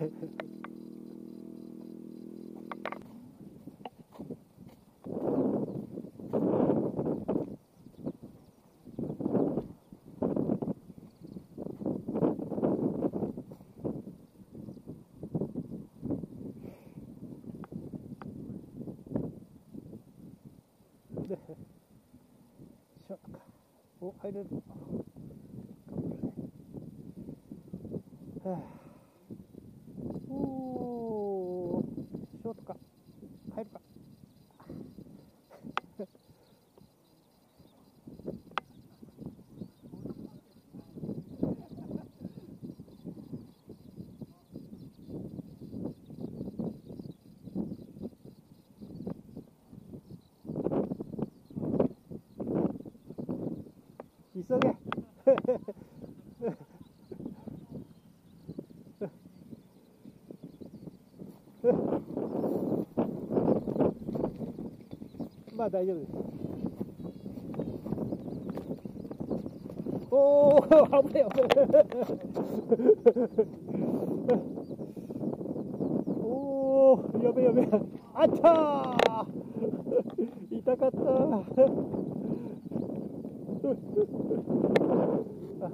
でショートかお入れる。はあおーショートか入るか急げ。まあ大丈夫です。おお危ない危ない。おおやべやべ。あったー。痛かったー